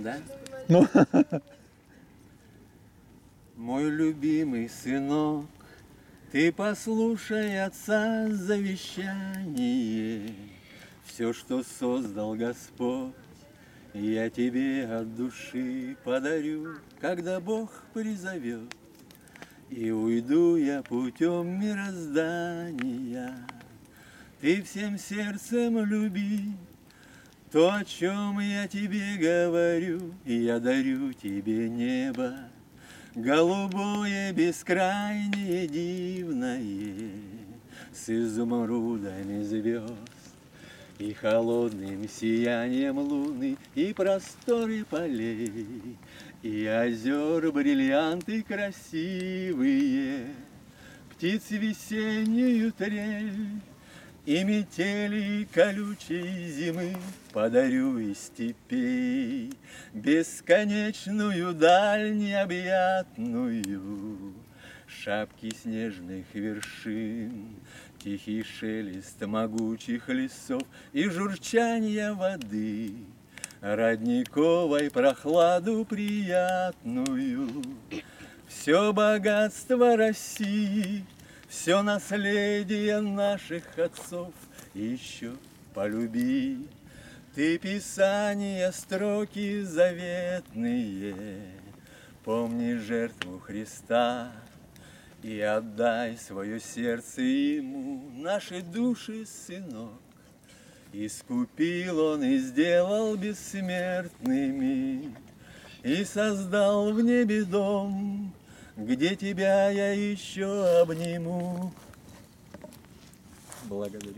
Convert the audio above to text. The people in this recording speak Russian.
Да? Ну, Мой любимый сынок, ты послушай отца завещание. Все, что создал Господь, я тебе от души подарю, когда Бог призовет. И уйду я путем мироздания. Ты всем сердцем люби то, о чем я тебе говорю, я дарю тебе небо, голубое, бескрайнее, дивное, с изумрудами звезд и холодным сиянием луны, и просторы полей, и озер бриллианты красивые, птиц весеннюю трель, и метели колючей зимы подарю из степей Бесконечную даль необъятную Шапки снежных вершин Тихий шелест могучих лесов И журчание воды. Родниковой прохладу приятную. Все богатство России все наследие наших отцов еще полюби. Ты писания, строки заветные, Помни жертву Христа И отдай свое сердце Ему, Наши души, сынок. Искупил Он и сделал бессмертными, И создал в небе дом, где тебя я еще обниму. Благодарю.